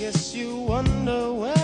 guess you wonder where